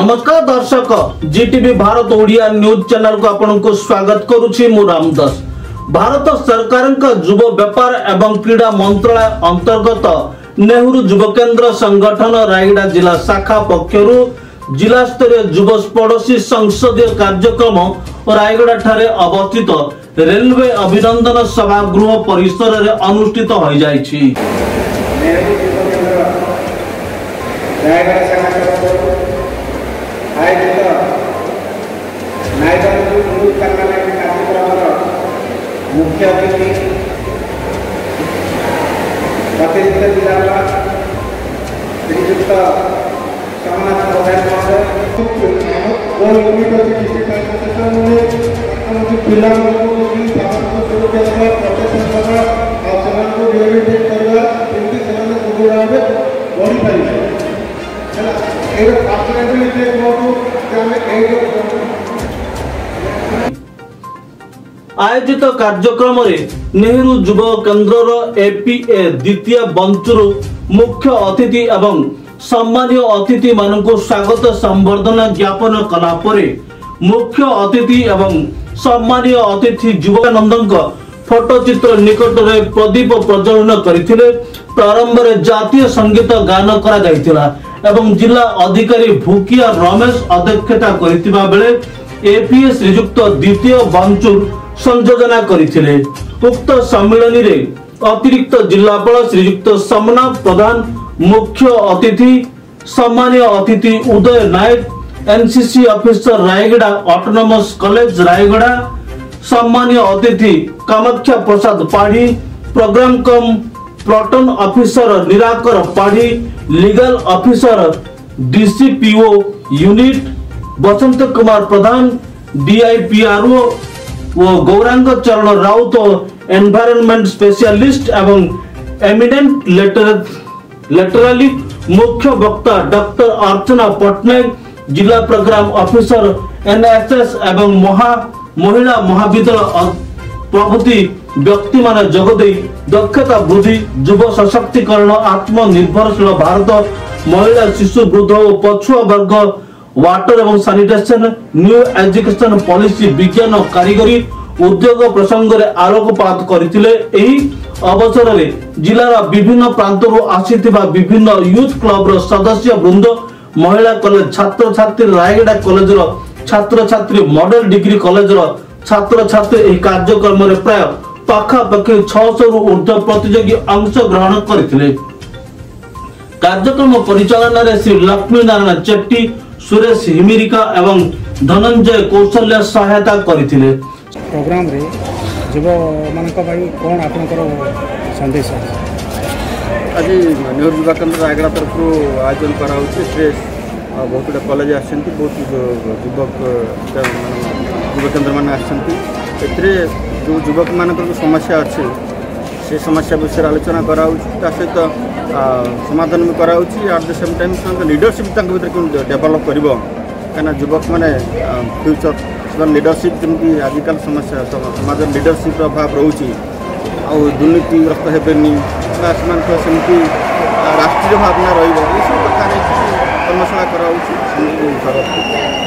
নমস্কার দর্শক Zee TV Bharat Odia news ଚ୍ୟାନେଲକୁ ଆପଣଙ୍କୁ ସ୍ୱାଗତ କରୁଛି ମୁଁ ରାମ ଦାସ ଭାରତ ସରକାରଙ୍କ ଯୁବ ବ୍ୟାପାର ଏବଂ କ୍ରୀଡ଼ା ମନ୍ତ୍ରଣାଳୟ ଅନ୍ତର୍ଗତ ନେହେରୁ ଯୁବ କେନ୍ଦ୍ର ସଂଗଠନ ରାୟଗଡ଼ା ଜିଲ୍ଲା ଶାଖା ପକ୍ଷରୁ ଜିଲ୍ଲାସ୍ତରୀୟ ଯୁବ ପଡ଼ୋଶୀ ସଂସଦୀୟ କାର୍ଯ୍ୟକ୍ରମ ରାୟଗଡ଼ା ଠାରେ ଅବସ୍ଥିତ ରେଲୱେ ଅଭିନନ୍ଦନ ସଭାଗୃହ ପରିସରରେ ଅନୁଷ୍ଠିତ ହୋଇଯାଇଛି ରାୟଗଡ଼ା ଶାଖା ଆୟୋଜିତ ନାଇବାନ୍ଧୁ ଗ୍ରୁପ୍ ଟୁର୍ଣ୍ଣାମେଣ୍ଟ କାର୍ଯ୍ୟକ୍ରମର ମୁଖ୍ୟ ଅତିଥି ଅତିରିକ୍ତ ଜିଲ୍ଲାପାଳ ଶ୍ରୀଯୁକ୍ତ ଜଗନ୍ନାଥ ପ୍ରଧାନ ମହୋଦୟ ପିଲାମାନଙ୍କୁ ସୁରକ୍ଷା ଦେବା ପ୍ରଚେଷ୍ଟା ଦେବା ଆଉ ସେମାନଙ୍କୁ ରିହାବିଲିଟେଟ୍ କରିବା ଯେମିତି ସେମାନେ ସୁଦୃଢ଼ ଭାବେ ବଢ଼ିପାରିବେ ଆୟୋଜିତ କାର୍ଯ୍ୟକ୍ରମରେ ନେହେରୁ ଯୁବ କେନ୍ଦ୍ରର ଏପିଏ ଦ୍ୱିତୀୟ ବଞ୍ଚରୁ ମୁଖ୍ୟ ଅତିଥି ଏବଂ ସମ୍ମାନୀୟ ଅତିଥିମାନଙ୍କୁ ସ୍ୱାଗତ ସମ୍ବର୍ଦ୍ଧନା ଜ୍ଞାପନ କଲା ପରେ ମୁଖ୍ୟ ଅତିଥି ଏବଂ ସମ୍ମାନୀୟ ଅତିଥି ଯୁବକାନନ୍ଦଙ୍କ ଫଟୋଚିତ୍ର ନିକଟରେ ପ୍ରଦୀପ ପ୍ରଜ୍ୱଳନ କରିଥିଲେ ପ୍ରାରମ୍ଭରେ ଜାତୀୟ ସଙ୍ଗୀତ ଗାନ କରାଯାଇଥିଲା ଏବଂ ଜିଲ୍ଲା ଅଧିକାରୀ ଭୁକିଆ ରମେଶ ଅଧ୍ୟକ୍ଷତା କରିଥିବା ବେଳେ ଏପିଏସ୍ ନିଯୁକ୍ତ ଦ୍ୱିତୀୟ ବଞ୍ଚୁର ସଂଯୋଜନା କରିଥିଲେ ଉକ୍ତ ସମ୍ମିଳନୀରେ ଅତିରିକ୍ତ ଜିଲ୍ଲାପାଳ ଶ୍ରୀଯୁକ୍ତ ସମନା ପ୍ରଧାନ ମୁଖ୍ୟ ଅତିଥି ସମ୍ମାନୀୟ ଅତିଥି Uday Nayak NCC officer Rayagada autonomous college Rayagada সম্মানীয় অতিথি কামাখ্যা প্রসাদ পাড়ি প্রোগ্রাম কম platoon officer Nirakar Padhi legal officer DCPO unit Basant Kumar Pradhan DIPRO वो गौरांग चरण राउत एनवायरमेंट स्पेशलिस्ट एवं एमिनेंट लेटर लेटरालिक मुख्य वक्ता डॉक्टर अर्चना पटनायक जिला प्रोग्राम ऑफिसर एनएसएस एवं महा महिला महाविद्यालय প্রভৃতি যোগ জগতেই দক্ষতা বৃদ্ধি যুব সশক্তিকরণ আত্মনির্ভরশীল ভারত মহিলা শিশু বৃদ্ধ ও পছুয়া বর্গ ওয়াটার এবং স্যানিটেশন নিউ এডুকেশন পলিসি বিজ্ঞান কারিগরি উদ্যোগ প্রসঙ্গে আলোকপাত করে এই অবসরের জেলার বিভিন্ন প্রান্তর আসিথিবা বিভিন্ন ইউথ ক্লবর সদস্য বৃন্দ মহিলা কলেজ ছাত্রছাত্রী রায়গড়া কলেজর ছাত্রছাত্রী মডেল ডিগ্রি কলেজর ছাত্রছাত্রী এই কার্যক্রমে প্রায় পাখাপাখি ছশহরু ঊর্ধ্ব প্রতিযোগী গ্রহণ করে কার্যক্রম পরিচালনার শ্রী লক্ষ্মী নারায়ণ চেট্টি সুরেশ হিমিরিকা এবং ধনঞ্জয় কৌশল্য সহায়তা করে প্রোগ্রামে যুব ଯୁବମାନଙ୍କ ପାଇଁ আপনার সন্দেশ আজ মানুষ যুব কেন্দ্র ରାୟଗଡ଼ା তরফ আয়োজন করা হচ্ছে ବହୁତ ଗୁଡ଼େ কলেজ আসছেন বহু যুবক ଯୁବକେନ୍ଦ୍ରମାନେ ଆସିଛନ୍ତି ଏଥିରେ ଯେଉଁ ଯୁବକମାନଙ୍କର ଯେଉଁ ସମସ୍ୟା ଅଛି ସେ ସମସ୍ୟା ବିଷୟରେ ଆଲୋଚନା କରାହେଉଛି ତା ସହିତ ସମାଧାନ ବି କରାହେଉଛି ଆଟ୍ ଦ ସେମ୍ ଟାଇମ୍ ସେମାନଙ୍କ ଲିଡ଼ରସିପ୍ ତାଙ୍କ ଭିତରେ କେମିତି ଡେଭଲପ୍ କରିବ କାହିଁକିନା ଯୁବକମାନେ ଫ୍ୟୁଚର୍ ସେମାନେ ଲିଡ଼ରସିପ୍ ଯେମିତି ଆଜିକାଲି ସମସ୍ୟା ସମାଜରେ ଲିଡ଼ରସିପ୍ର ଅଭାବ ରହୁଛି ଆଉ ଦୁର୍ନୀତିଗ୍ରସ୍ତ ହେବେନି ବା ସେମାନଙ୍କର ସେମିତି ରାଷ୍ଟ୍ରୀୟ ଭାବନା ରହିବ ଏସବୁ କଥା ନେଇକି କର୍ମଶାଳା କରାହେଉଛି